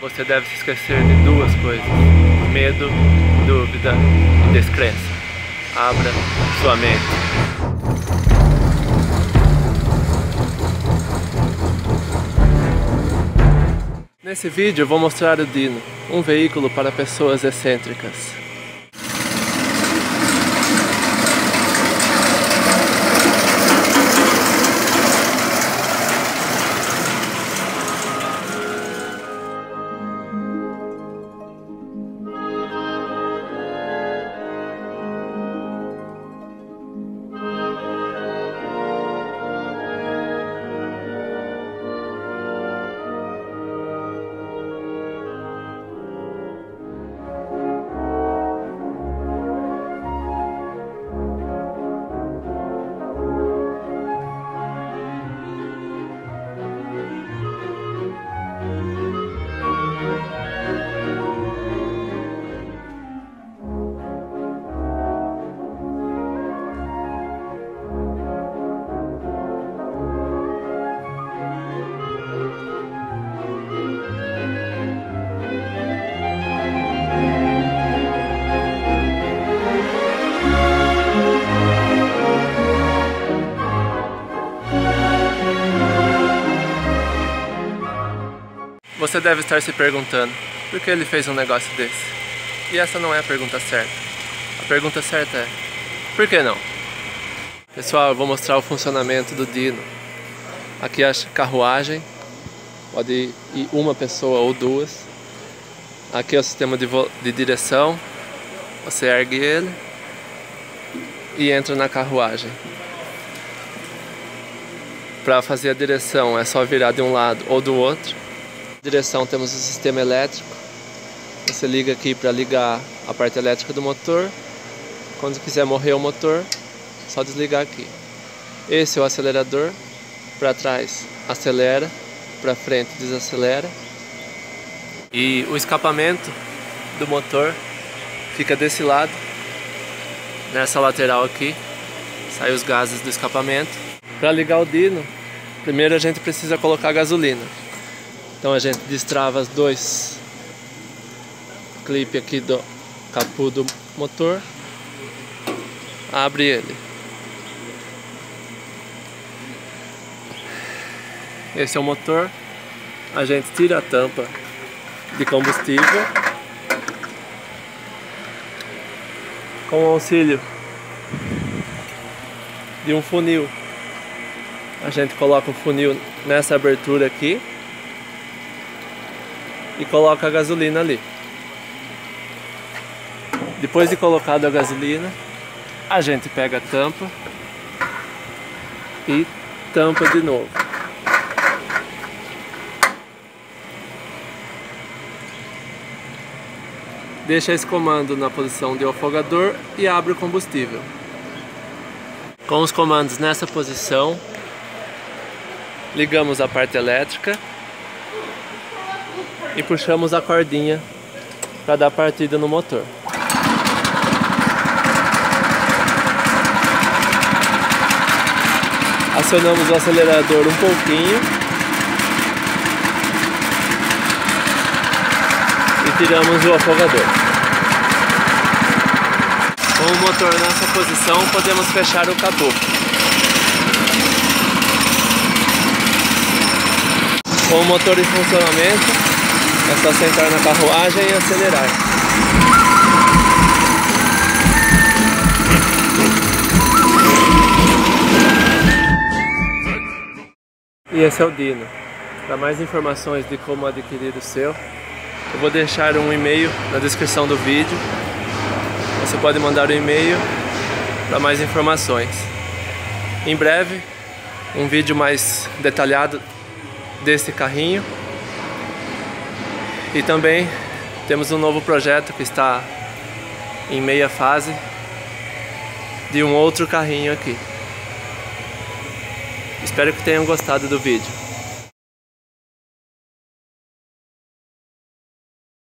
Você deve se esquecer de duas coisas: medo, dúvida e descrença. Abra sua mente. Nesse vídeo eu vou mostrar o Dino, um veículo para pessoas excêntricas. Você deve estar se perguntando por que ele fez um negócio desse. E essa não é a pergunta certa. A pergunta certa é: por que não? Pessoal, eu vou mostrar o funcionamento do Dino. Aqui a carruagem, pode ir uma pessoa ou duas. Aqui é o sistema de, de direção, você ergue ele e entra na carruagem. Para fazer a direção é só virar de um lado ou do outro direção temos o sistema elétrico. Você liga aqui para ligar a parte elétrica do motor. Quando quiser morrer o motor, só desligar aqui. Esse é o acelerador. Para trás acelera, para frente desacelera. E o escapamento do motor fica desse lado, nessa lateral aqui. Sai os gases do escapamento. Para ligar o dino, primeiro a gente precisa colocar gasolina. Então a gente destrava os dois clipes aqui do capô do motor, abre ele. Esse é o motor, a gente tira a tampa de combustível com o auxílio de um funil. A gente coloca o funil nessa abertura aqui e coloca a gasolina ali. Depois de colocado a gasolina, a gente pega a tampa e tampa de novo. Deixa esse comando na posição de afogador e abre o combustível. Com os comandos nessa posição, ligamos a parte elétrica e puxamos a cordinha para dar partida no motor. Acionamos o acelerador um pouquinho e tiramos o afogador. Com o motor nessa posição, podemos fechar o capô. Com o motor em funcionamento, é só sentar na carruagem e acelerar. E esse é o Dino. Para mais informações de como adquirir o seu, eu vou deixar um e-mail na descrição do vídeo. Você pode mandar o um e-mail para mais informações. Em breve, um vídeo mais detalhado desse carrinho e também temos um novo projeto que está em meia fase de um outro carrinho aqui. Espero que tenham gostado do vídeo.